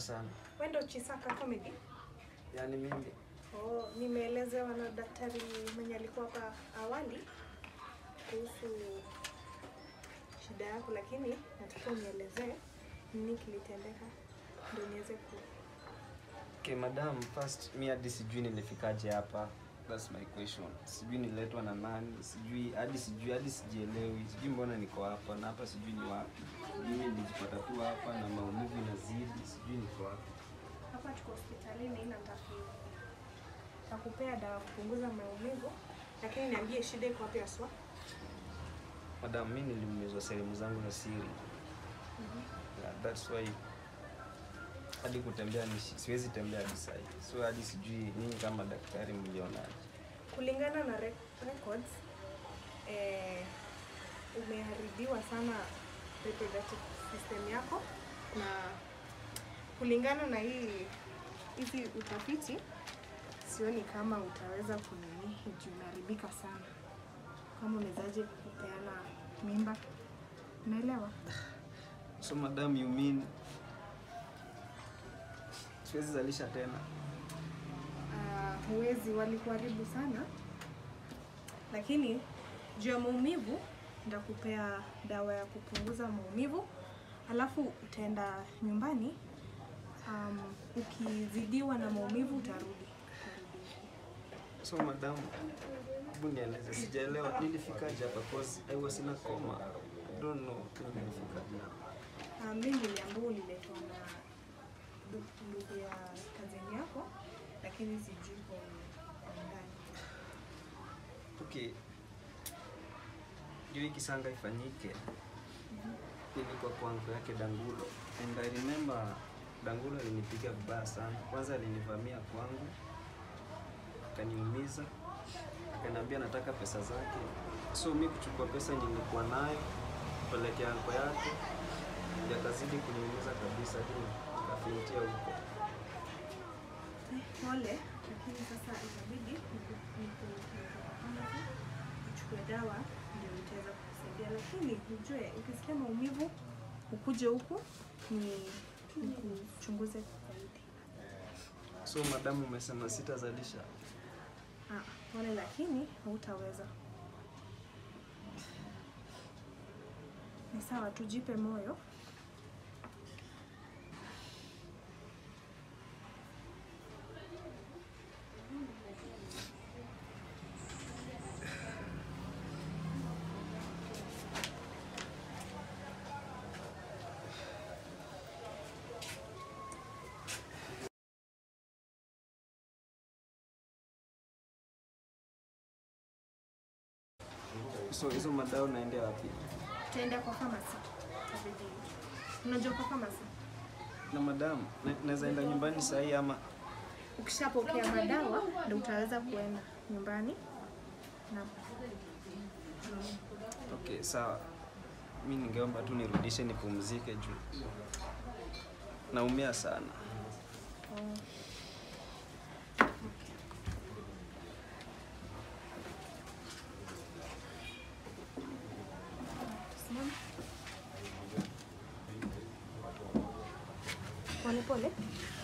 Poa sana. Wewe ndio Chisaka Comedy? Yaani mimi Oh, nimeelezewa na daktari mwenye alikuwa hapa awali kuhusu shida yako, lakini nataka unielezee nini kilitendeka ndio niweze ku Okay, madam, first mi hadi sijui nilifikaje hapa. That's my question. Sijui niletwa na nani, sijui hadi sijui hadi sijielewi. Sijui mbona niko hapa na hapa sijui ni wapi. Sijui nilijipata tu hapa na maumivu inazidi, sijui niko wapi. Hapa tuko hospitalini na nitaku- nitakupea dawa kupunguza maumivu, lakini niambie shida iko wapi haswa? Madam, mimi niliumizwa sehemu zangu za siri. Yeah, that's why hadi kutembea ni siwezi tembea hadi sahi. So hadi sijui nini kama daktari mlionaje. Kulingana na rec records eh, umeharibiwa sana reproductive system yako, na kulingana na hii hizi utafiti sioni kama utaweza kunini juu umeharibika sana, kama unawezaje kupeana mimba, unaelewa? So madam, you mean siwezi zalisha tena? Ah, huwezi, walikuharibu sana, lakini juu ya maumivu nitakupea dawa ya kupunguza maumivu, alafu utaenda nyumbani. Um, ukizidiwa na maumivu utarudi. So madam, hebu nieleze, sijaelewa nilifikaje hapa because I was in a coma. I don't know nilifikaje hapa. Ah, mimi niliambiwa uliletwa na ndu- ndugu ya kazini yako, lakini sijui kwa kwa ndani. Okay. Hii kisanga ifanyike. Nilikuwa kwa anko yake Dangulo. And I remember Dangulo alinipiga vibaya sana. Kwanza alinivamia kwangu, akaniumiza, akaniambia nataka pesa zake. So mi kuchukua pesa nilikuwa nayo kupelekea anko yake, ndio kuniumiza kabisa, lakini nikafintia huko. Eh, Pole, lakini sasa itabidi uchukue dawa ndio itaweza kukusaidia, lakini ujue ukisikia maumivu ukuje huku ni nikuchunguze zaidi. So madamu, umesema sitazalisha. Ah, pole, lakini hautaweza. Ni sawa, tujipe moyo. So hizo madawa naendea wapi? Taenda kwa pharmacy. Unajua kwa pharmacy? Na madamu, naweza enda nyumbani saa hii ama Ukishapokea madawa ndio utaweza kuenda nyumbani na Okay, sawa. Mi ningeomba tu nirudishe nipumzike juu naumia sana. oh, Simama. Pole pole.